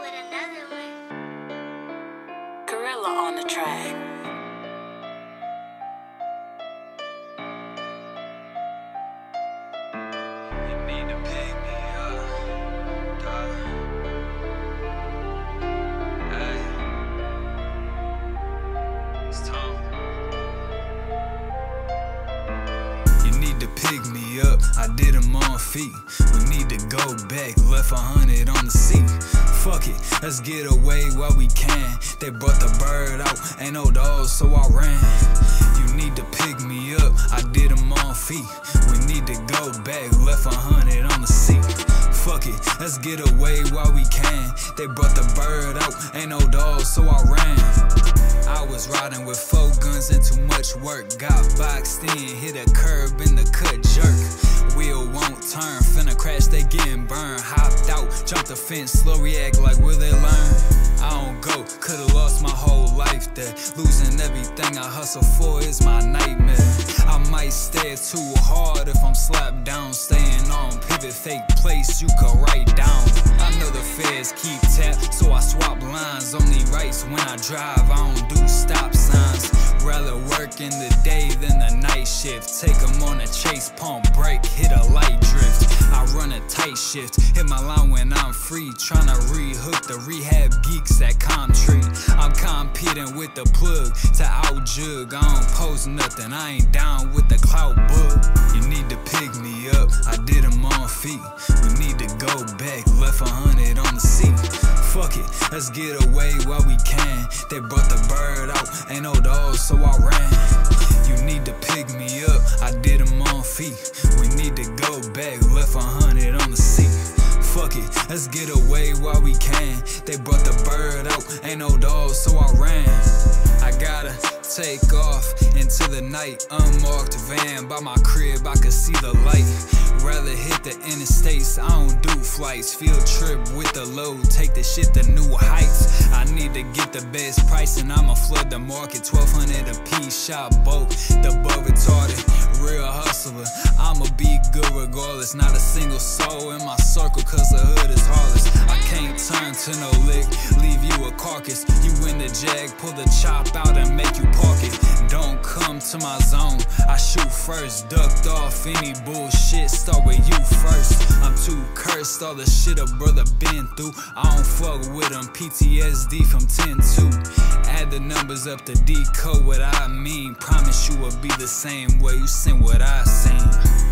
with another one. Gorilla on the track. You need to pick to pick me up. I did them on feet. We need to go back. Left a hundred on the seat. Fuck it, let's get away while we can. They brought the bird out, ain't no dogs, so I ran. You need to pick me up. I did them on feet. We need to go back. Left a hundred on the seat. Fuck it, let's get away while we can. They brought the bird out, ain't no dogs, so I ran. I was riding with four guns and too much work. Got boxed in, hit a curb in the cut jerk. Wheel won't turn, finna crash, they getting burned. Hopped out, jumped the fence, slow react like will they learn? I don't go, could've lost my whole life there. Losing everything I hustle for is my nightmare. I might stare too hard if I'm slapped down. Staying on pivot, fake place you could write down. The feds keep tap, so I swap lines. Only rights when I drive, I don't do stop signs. Rather work in the day than the night shift. Take 'em on a chase, pump brake, hit a light drift. I run a tight shift, hit my line when I'm free. Tryna rehook the rehab geeks at Comtree. I'm competing with the plug to out jug. I don't post nothing, I ain't down with the clout book. You need to pick me up, I did 'em on feet. We need to go back, left a hundred let's get away while we can. They brought the bird out, ain't no dogs, so I ran. You need to pick me up, I did 'em on feet. We need to go back, left a hundred on the seat. Fuck it, let's get away while we can. They brought the bird out, ain't no dogs, so I ran. I gotta take off into the night. Unmarked van by my crib, I could see the light. Rather hit the interstates, I don't do flights. Field trip with the load, take the shit to new heights. I need to get the best price and I'ma flood the market. 1200 a piece, shop both. The above retarded, real hustler. I'ma be good regardless. Not a single soul in my circle, cause the hood is heartless. Can't turn to no lick, leave you a carcass. You in the jag, pull the chop out and make you park it. Don't come to my zone, I shoot first. Ducked off any bullshit, start with you first. I'm too cursed, all the shit a brother been through. I don't fuck with them, PTSD from 10 2. Add the numbers up to decode what I mean. Promise you will be the same way you seen what I seen.